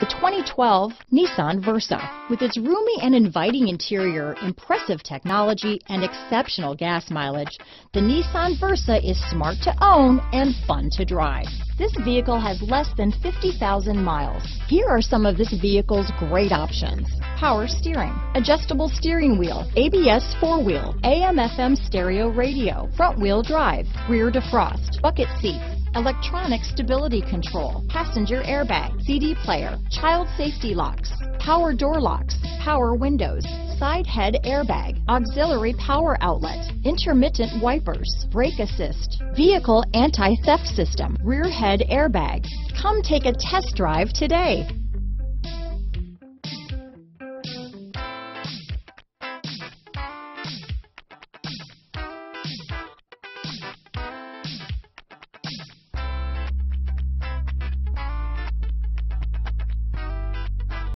The 2012 Nissan Versa. With its roomy and inviting interior, impressive technology, and exceptional gas mileage, the Nissan Versa is smart to own and fun to drive. This vehicle has less than 50,000 miles. Here are some of this vehicle's great options. Power steering, adjustable steering wheel, ABS four-wheel, AM FM stereo radio, front wheel drive, rear defrost, bucket seats, electronic stability control, passenger airbag, CD player, child safety locks, power door locks, power windows, side head airbag, auxiliary power outlet, intermittent wipers, brake assist, vehicle anti-theft system, rear head airbag. Come take a test drive today.